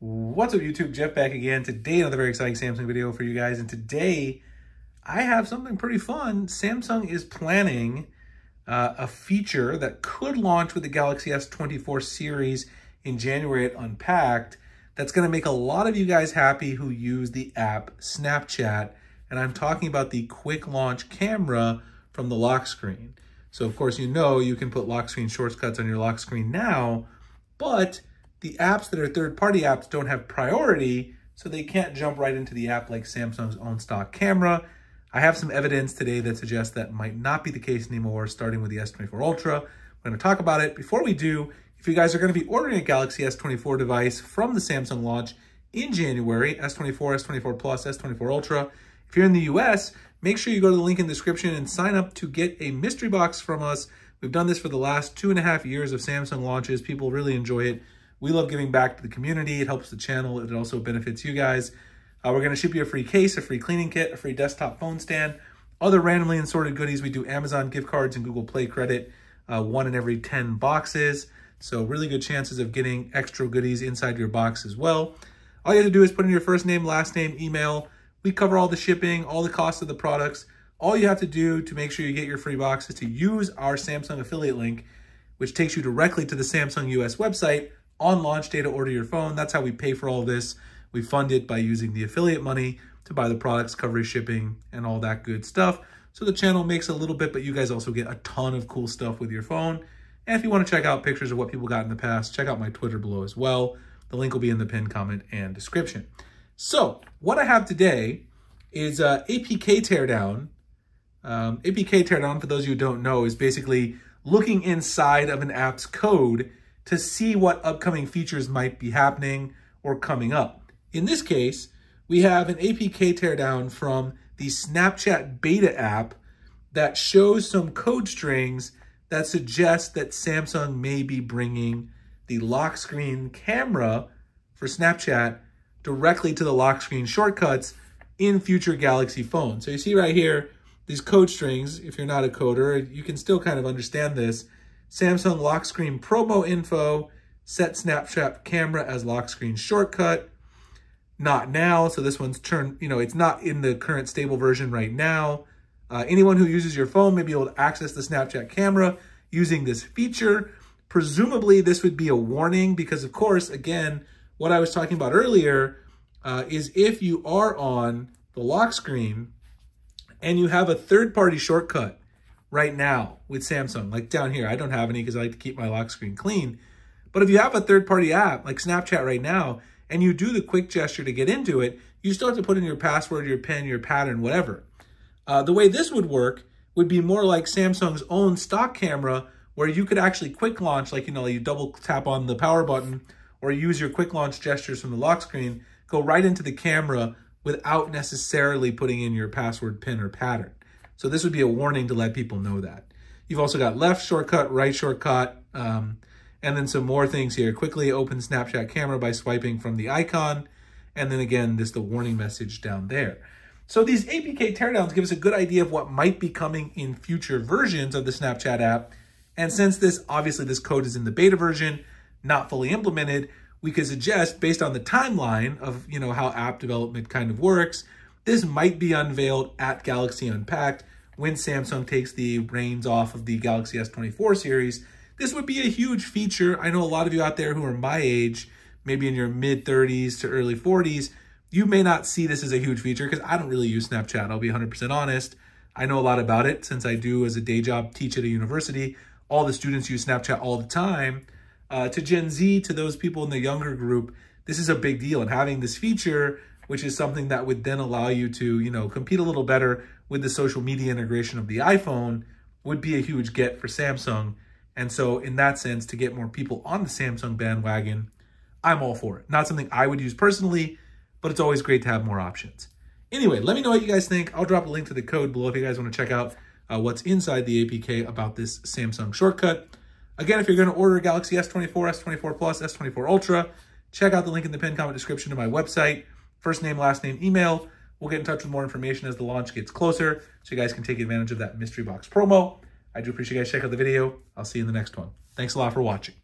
What's up YouTube? Jeff back again. Today another very exciting Samsung video for you guys. And today I have something pretty fun. Samsung is planning uh, a feature that could launch with the Galaxy S24 series in January at Unpacked that's going to make a lot of you guys happy who use the app Snapchat. And I'm talking about the quick launch camera from the lock screen. So of course, you know, you can put lock screen shortcuts on your lock screen now, but the apps that are third-party apps don't have priority, so they can't jump right into the app like Samsung's own stock camera. I have some evidence today that suggests that might not be the case anymore, starting with the S24 Ultra. We're going to talk about it. Before we do, if you guys are going to be ordering a Galaxy S24 device from the Samsung launch in January, S24, S24 Plus, S24 Ultra, if you're in the US, make sure you go to the link in the description and sign up to get a mystery box from us. We've done this for the last two and a half years of Samsung launches. People really enjoy it. We love giving back to the community. It helps the channel. It also benefits you guys. Uh, we're going to ship you a free case, a free cleaning kit, a free desktop phone stand, other randomly assorted goodies. We do Amazon gift cards and Google Play credit, uh, one in every 10 boxes. So really good chances of getting extra goodies inside your box as well. All you have to do is put in your first name, last name, email. We cover all the shipping, all the costs of the products. All you have to do to make sure you get your free box is to use our Samsung affiliate link, which takes you directly to the Samsung US website on launch day to order your phone. That's how we pay for all this. We fund it by using the affiliate money to buy the products, cover shipping, and all that good stuff. So the channel makes a little bit, but you guys also get a ton of cool stuff with your phone. And if you want to check out pictures of what people got in the past, check out my Twitter below as well. The link will be in the pinned comment and description. So what I have today is uh, APK teardown. Um, APK teardown, for those of you who don't know, is basically looking inside of an app's code to see what upcoming features might be happening or coming up. In this case, we have an APK teardown from the Snapchat beta app that shows some code strings that suggest that Samsung may be bringing the lock screen camera for Snapchat directly to the lock screen shortcuts in future Galaxy phones. So you see right here, these code strings, if you're not a coder, you can still kind of understand this. Samsung lock screen promo info, set Snapchat camera as lock screen shortcut. Not now, so this one's turned, you know, it's not in the current stable version right now. Uh, anyone who uses your phone may be able to access the Snapchat camera using this feature. Presumably, this would be a warning because, of course, again, what I was talking about earlier uh, is if you are on the lock screen and you have a third-party shortcut right now with Samsung, like down here. I don't have any because I like to keep my lock screen clean. But if you have a third-party app like Snapchat right now, and you do the quick gesture to get into it, you still have to put in your password, your PIN, your pattern, whatever. Uh, the way this would work would be more like Samsung's own stock camera, where you could actually quick launch, like, you know, you double tap on the power button or use your quick launch gestures from the lock screen, go right into the camera without necessarily putting in your password, PIN, or pattern. So this would be a warning to let people know that. You've also got left shortcut, right shortcut, um, and then some more things here. Quickly open Snapchat camera by swiping from the icon. And then again, this the warning message down there. So these APK teardowns give us a good idea of what might be coming in future versions of the Snapchat app. And since this, obviously this code is in the beta version, not fully implemented, we could suggest based on the timeline of, you know, how app development kind of works, this might be unveiled at Galaxy Unpacked when Samsung takes the reins off of the Galaxy S24 series. This would be a huge feature. I know a lot of you out there who are my age, maybe in your mid 30s to early 40s, you may not see this as a huge feature because I don't really use Snapchat. I'll be 100% honest. I know a lot about it since I do as a day job teach at a university. All the students use Snapchat all the time. Uh, to Gen Z, to those people in the younger group, this is a big deal. And having this feature which is something that would then allow you to, you know, compete a little better with the social media integration of the iPhone would be a huge get for Samsung. And so in that sense, to get more people on the Samsung bandwagon, I'm all for it. Not something I would use personally, but it's always great to have more options. Anyway, let me know what you guys think. I'll drop a link to the code below if you guys want to check out uh, what's inside the APK about this Samsung shortcut. Again, if you're going to order Galaxy S24, S24 Plus, S24 Ultra, check out the link in the pinned comment description to my website first name, last name, email. We'll get in touch with more information as the launch gets closer so you guys can take advantage of that mystery box promo. I do appreciate you guys check out the video. I'll see you in the next one. Thanks a lot for watching.